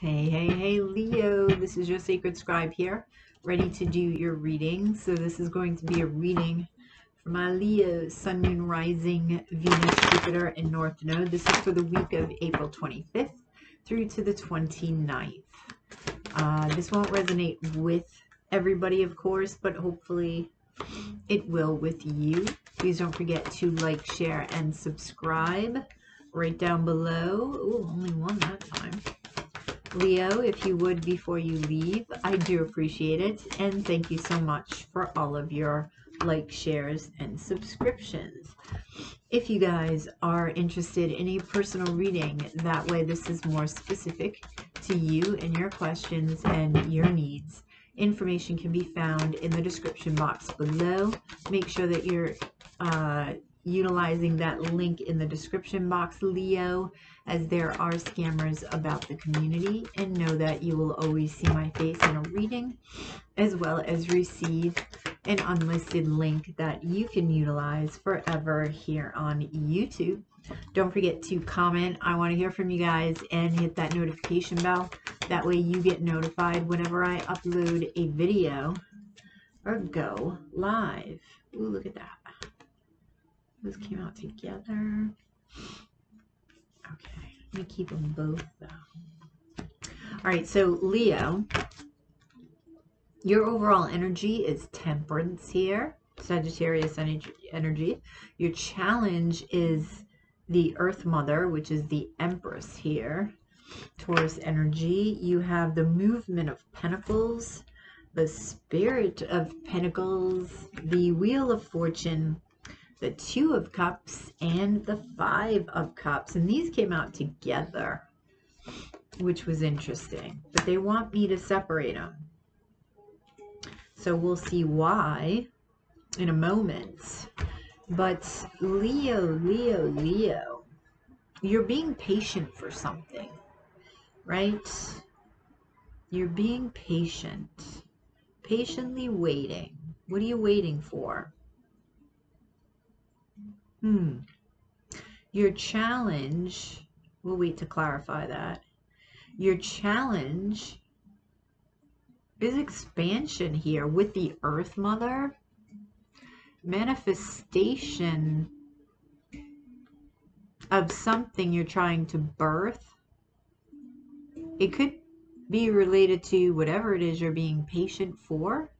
Hey, hey, hey, Leo. This is your sacred scribe here, ready to do your reading. So, this is going to be a reading for my Leo, Sun, Moon, Rising, Venus, Jupiter, and North Node. This is for the week of April 25th through to the 29th. Uh, this won't resonate with everybody, of course, but hopefully it will with you. Please don't forget to like, share, and subscribe right down below. Ooh, only one that time. Leo, if you would before you leave, I do appreciate it. And thank you so much for all of your like, shares, and subscriptions. If you guys are interested in a personal reading, that way this is more specific to you and your questions and your needs. Information can be found in the description box below. Make sure that you're uh, utilizing that link in the description box, Leo, as there are scammers about the community. And know that you will always see my face in a reading, as well as receive an unlisted link that you can utilize forever here on YouTube. Don't forget to comment. I want to hear from you guys and hit that notification bell. That way you get notified whenever I upload a video or go live. Ooh, look at that. Those came out together. Okay, let me keep them both though. All right, so Leo, your overall energy is temperance here, Sagittarius energy. Your challenge is the Earth Mother, which is the Empress here. Taurus energy. You have the movement of Pentacles, the Spirit of Pentacles, the Wheel of Fortune, the Two of Cups, and the Five of Cups. And these came out together, which was interesting. But they want me to separate them. So we'll see why in a moment. But Leo, Leo, Leo, you're being patient for something, right? You're being patient, patiently waiting. What are you waiting for? Hmm. Your challenge, we'll wait to clarify that. Your challenge is expansion here with the Earth Mother. Manifestation of something you're trying to birth. It could be related to whatever it is you're being patient for.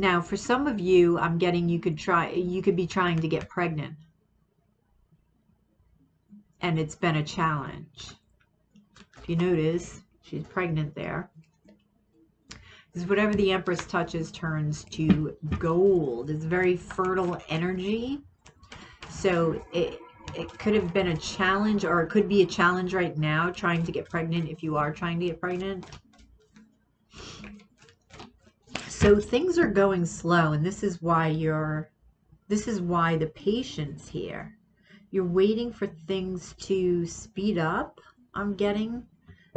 Now, for some of you, I'm getting you could try, you could be trying to get pregnant. And it's been a challenge. If you notice, she's pregnant there. Because whatever the Empress touches turns to gold. It's very fertile energy. So it, it could have been a challenge or it could be a challenge right now trying to get pregnant if you are trying to get pregnant. So things are going slow, and this is why you're, this is why the patience here. You're waiting for things to speed up, I'm getting.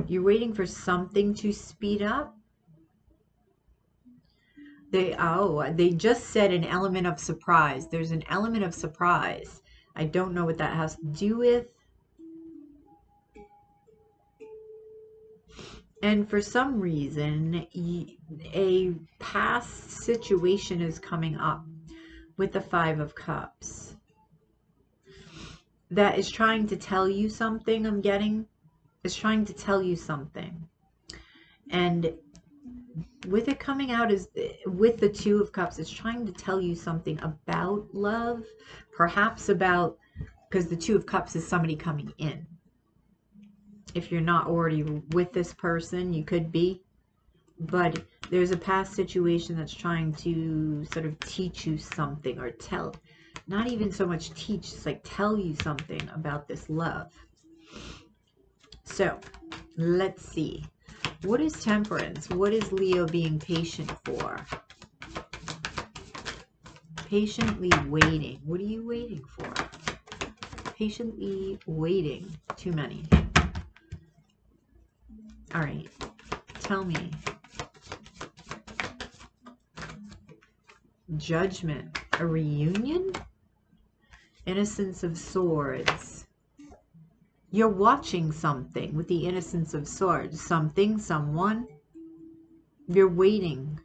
You're waiting for something to speed up. They, oh, they just said an element of surprise. There's an element of surprise. I don't know what that has to do with. And for some reason a past situation is coming up with the five of cups that is trying to tell you something i'm getting is trying to tell you something. And with it coming out is with the two of cups it's trying to tell you something about love perhaps about because the two of cups is somebody coming in if you're not already with this person, you could be. But there's a past situation that's trying to sort of teach you something or tell, not even so much teach, it's like tell you something about this love. So let's see. What is temperance? What is Leo being patient for? Patiently waiting. What are you waiting for? Patiently waiting. Too many. All right. Tell me. Judgment. A reunion? Innocence of Swords. You're watching something with the Innocence of Swords. Something, someone. You're waiting.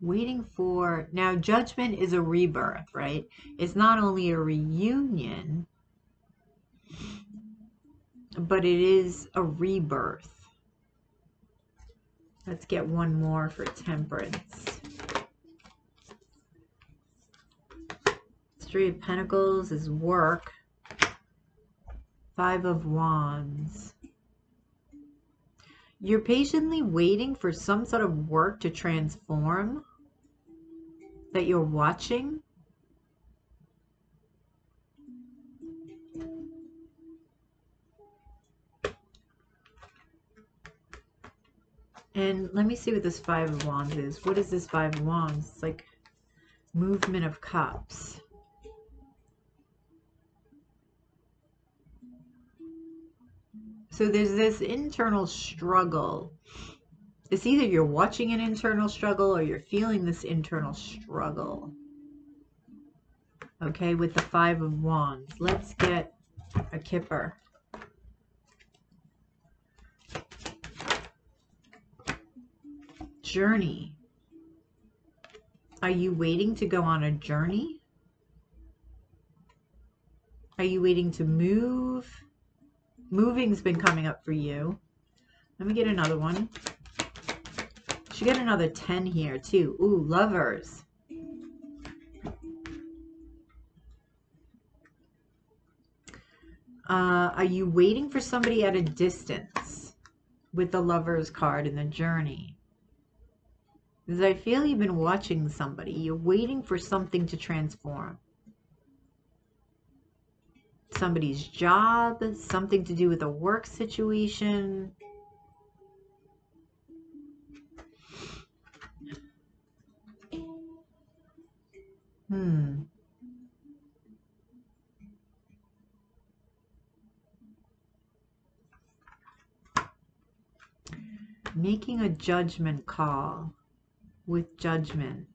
Waiting for... Now, Judgment is a rebirth, right? It's not only a reunion, but it is a rebirth. Let's get one more for Temperance. Three of Pentacles is work. Five of Wands. You're patiently waiting for some sort of work to transform that you're watching. And let me see what this Five of Wands is. What is this Five of Wands? It's like movement of cups. So there's this internal struggle. It's either you're watching an internal struggle or you're feeling this internal struggle. Okay, with the Five of Wands. Let's get a kipper. Journey. Are you waiting to go on a journey? Are you waiting to move? Moving's been coming up for you. Let me get another one. Should get another 10 here too. Ooh, lovers. Uh, are you waiting for somebody at a distance with the lovers card in the journey? Because I feel you've been watching somebody. You're waiting for something to transform somebody's job, something to do with a work situation. Hmm. Making a judgment call with judgment.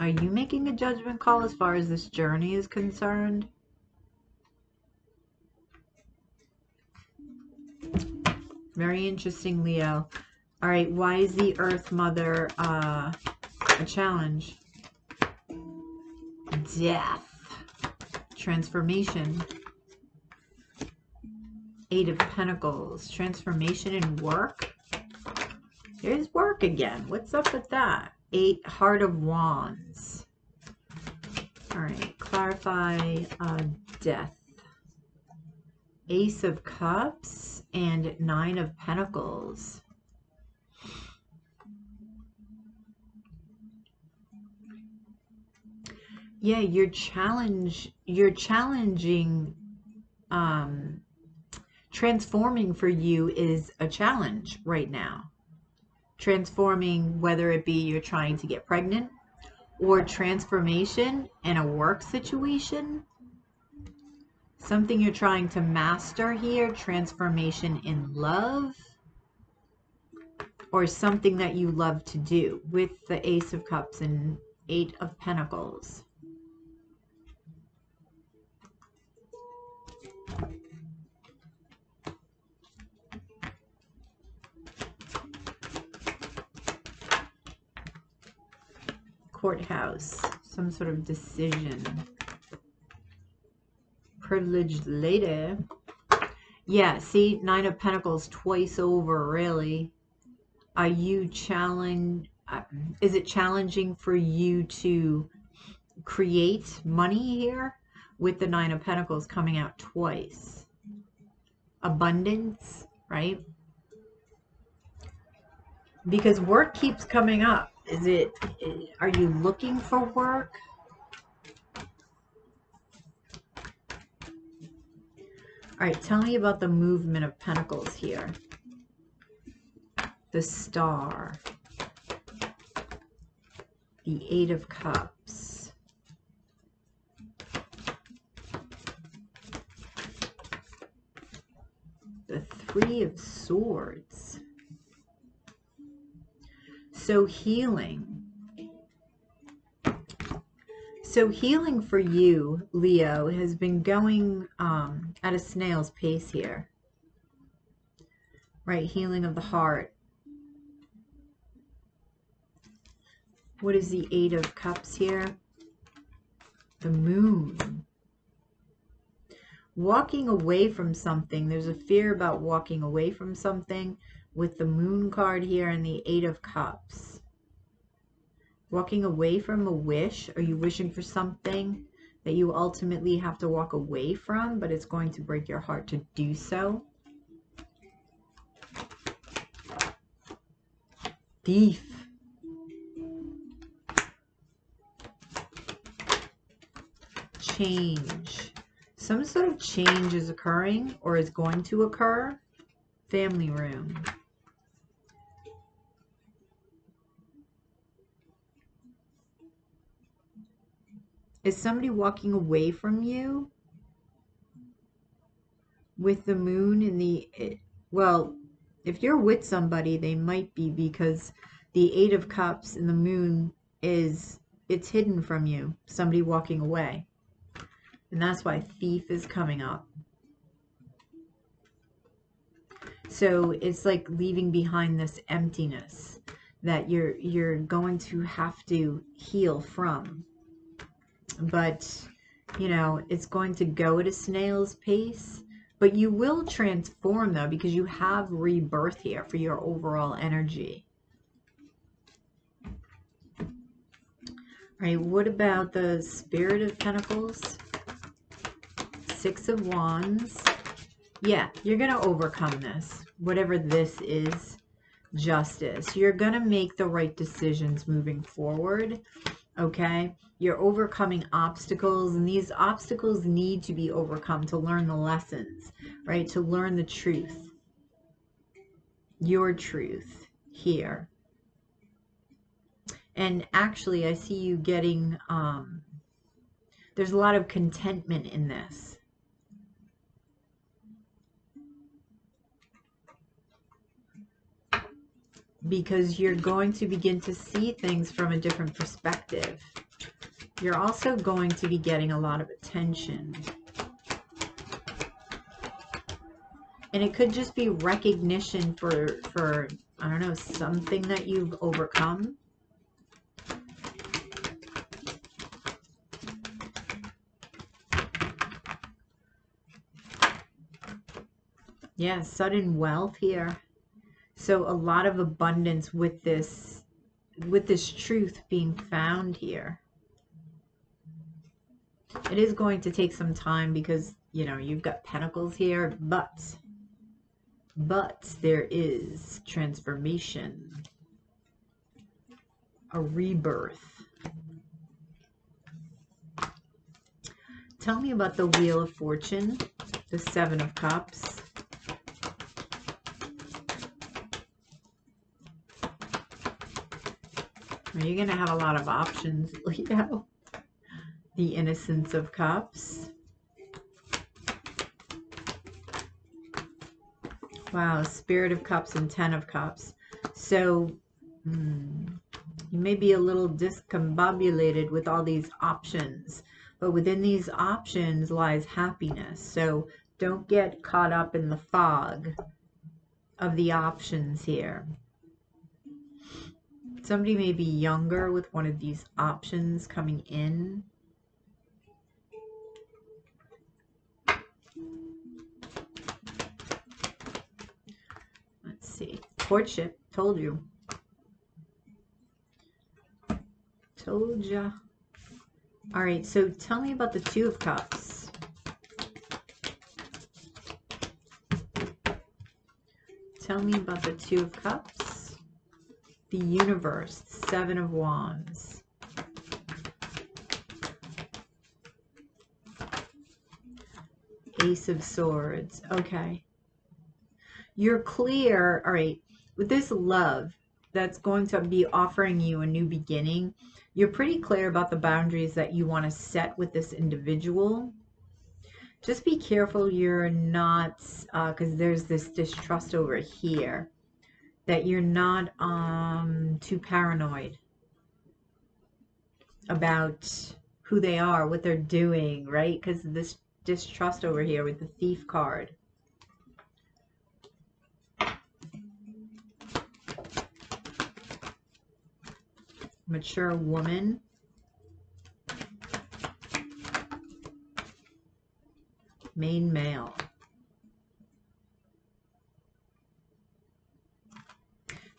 Are you making a judgment call as far as this journey is concerned? Very interesting, Leo. All right, why is the Earth Mother uh, a challenge? Death. Transformation. Eight of Pentacles. Transformation and work. Here's work again. What's up with that? Eight Heart of Wands. All right, clarify uh, death. Ace of Cups and Nine of Pentacles. Yeah, you're challenge you're challenging um transforming for you is a challenge right now transforming, whether it be you're trying to get pregnant or transformation in a work situation. Something you're trying to master here, transformation in love, or something that you love to do with the Ace of Cups and Eight of Pentacles. Courthouse, some sort of decision. Privileged lady. Yeah, see, Nine of Pentacles twice over, really. Are you challenge? Uh, is it challenging for you to create money here with the Nine of Pentacles coming out twice? Abundance, right? Because work keeps coming up. Is it, are you looking for work? All right, tell me about the movement of pentacles here. The star. The eight of cups. The three of swords. So healing. So healing for you, Leo, has been going um, at a snail's pace here. Right, healing of the heart. What is the Eight of Cups here? The Moon. Walking away from something. There's a fear about walking away from something with the Moon card here and the Eight of Cups. Walking away from a wish. Are you wishing for something that you ultimately have to walk away from, but it's going to break your heart to do so? Thief. change. Some sort of change is occurring or is going to occur. Family room. Is somebody walking away from you? With the moon in the... Well, if you're with somebody, they might be because the Eight of Cups and the moon is... It's hidden from you. Somebody walking away. And that's why thief is coming up. So it's like leaving behind this emptiness that you're you're going to have to heal from. But you know, it's going to go at a snail's pace, but you will transform though because you have rebirth here for your overall energy. All right, what about the Spirit of Pentacles? Six of Wands. Yeah, you're going to overcome this, whatever this is, justice. You're going to make the right decisions moving forward, okay? You're overcoming obstacles, and these obstacles need to be overcome to learn the lessons, right? To learn the truth, your truth here. And actually, I see you getting, um, there's a lot of contentment in this because you're going to begin to see things from a different perspective. You're also going to be getting a lot of attention. And it could just be recognition for, for I don't know, something that you've overcome. Yeah, sudden wealth here. So a lot of abundance with this with this truth being found here. It is going to take some time because, you know, you've got pentacles here, but but there is transformation, a rebirth. Tell me about the Wheel of Fortune, the Seven of Cups. You're going to have a lot of options, Leo. The Innocence of Cups. Wow, Spirit of Cups and Ten of Cups. So, hmm, you may be a little discombobulated with all these options. But within these options lies happiness. So don't get caught up in the fog of the options here. Somebody may be younger with one of these options coming in. Let's see. Courtship. Told you. Told ya. All right, so tell me about the Two of Cups. Tell me about the Two of Cups the universe, seven of wands. Ace of swords. Okay. You're clear. All right. With this love that's going to be offering you a new beginning, you're pretty clear about the boundaries that you want to set with this individual. Just be careful you're not, because uh, there's this distrust over here that you're not um, too paranoid about who they are, what they're doing, right? Because this distrust over here with the thief card. Mature woman. Main male.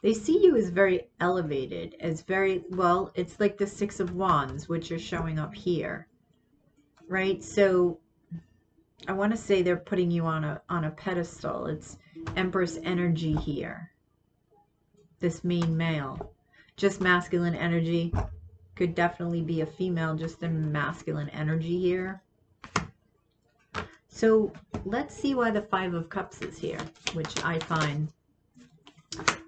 They see you as very elevated, as very, well, it's like the Six of Wands, which are showing up here, right? So I want to say they're putting you on a, on a pedestal. It's Empress energy here, this main male. Just masculine energy. Could definitely be a female, just a masculine energy here. So let's see why the Five of Cups is here, which I find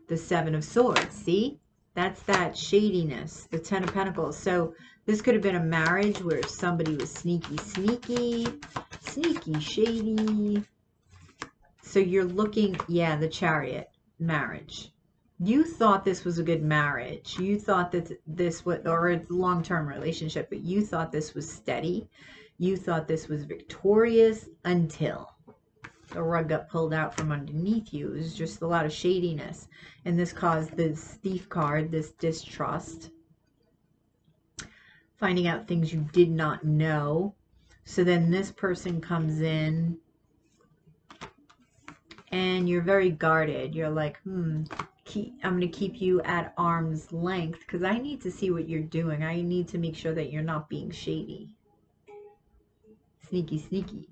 the Seven of Swords. See? That's that shadiness, the Ten of Pentacles. So this could have been a marriage where somebody was sneaky, sneaky, sneaky, shady. So you're looking, yeah, the Chariot, marriage. You thought this was a good marriage. You thought that this was, or a long-term relationship, but you thought this was steady. You thought this was victorious until the rug got pulled out from underneath you. It was just a lot of shadiness. And this caused this thief card, this distrust. Finding out things you did not know. So then this person comes in and you're very guarded. You're like, hmm, keep, I'm going to keep you at arm's length because I need to see what you're doing. I need to make sure that you're not being shady. Sneaky, sneaky,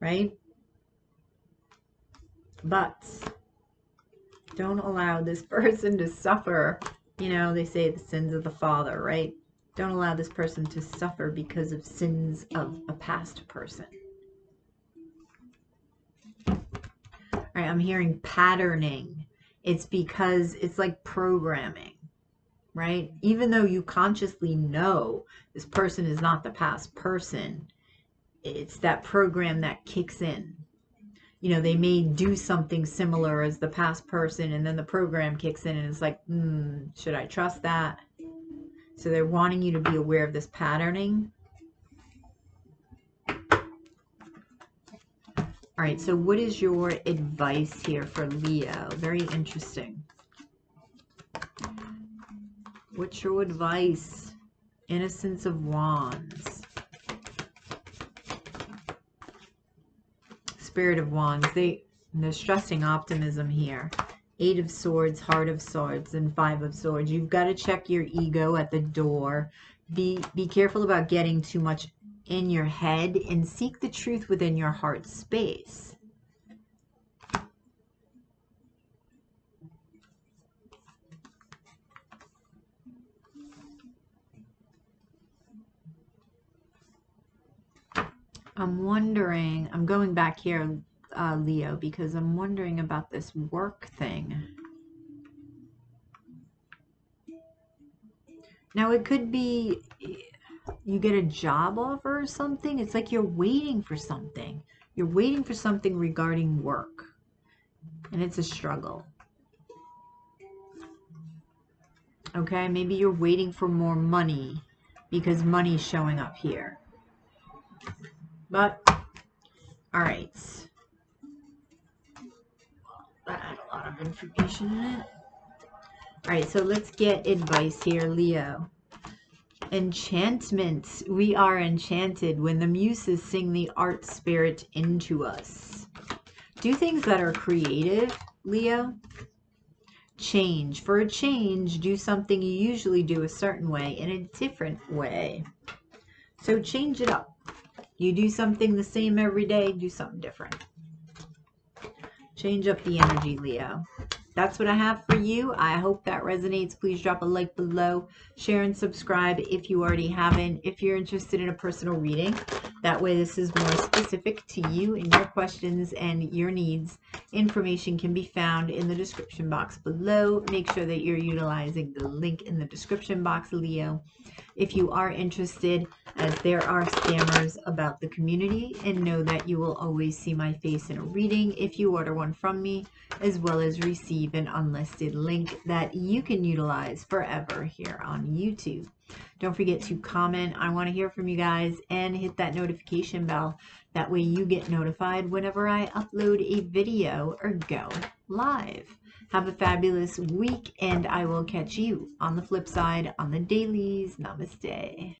right? But don't allow this person to suffer. You know, they say the sins of the father, right? Don't allow this person to suffer because of sins of a past person. All right, I'm hearing patterning. It's because it's like programming, right? Even though you consciously know this person is not the past person, it's that program that kicks in you know, they may do something similar as the past person, and then the program kicks in and it's like, hmm, should I trust that? So they're wanting you to be aware of this patterning. All right, so what is your advice here for Leo? Very interesting. What's your advice? Innocence of Wands. Spirit of Wands. They, they're stressing optimism here. Eight of Swords, Heart of Swords, and Five of Swords. You've got to check your ego at the door. Be, be careful about getting too much in your head and seek the truth within your heart space. I'm wondering, I'm going back here, uh, Leo, because I'm wondering about this work thing. Now, it could be you get a job offer or something. It's like you're waiting for something. You're waiting for something regarding work. And it's a struggle. Okay, maybe you're waiting for more money because money's showing up here. But, all right. That had a lot of information in it. All right, so let's get advice here, Leo. Enchantment. We are enchanted when the muses sing the art spirit into us. Do things that are creative, Leo. Change. For a change, do something you usually do a certain way in a different way. So change it up. You do something the same every day, do something different. Change up the energy, Leo. That's what I have for you. I hope that resonates. Please drop a like below. Share and subscribe if you already haven't. If you're interested in a personal reading, that way this is more specific to you and your questions and your needs. Information can be found in the description box below. Make sure that you're utilizing the link in the description box, Leo if you are interested, as there are scammers about the community, and know that you will always see my face in a reading if you order one from me, as well as receive an unlisted link that you can utilize forever here on YouTube. Don't forget to comment. I want to hear from you guys and hit that notification bell. That way you get notified whenever I upload a video or go live. Have a fabulous week, and I will catch you on the flip side on the dailies. Namaste.